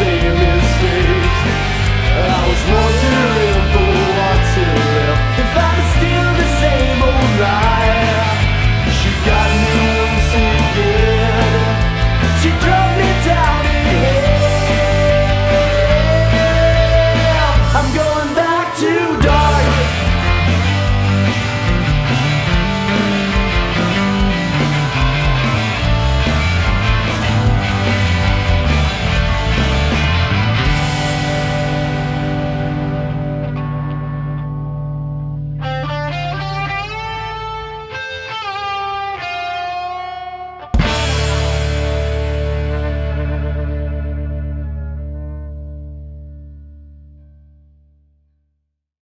fear is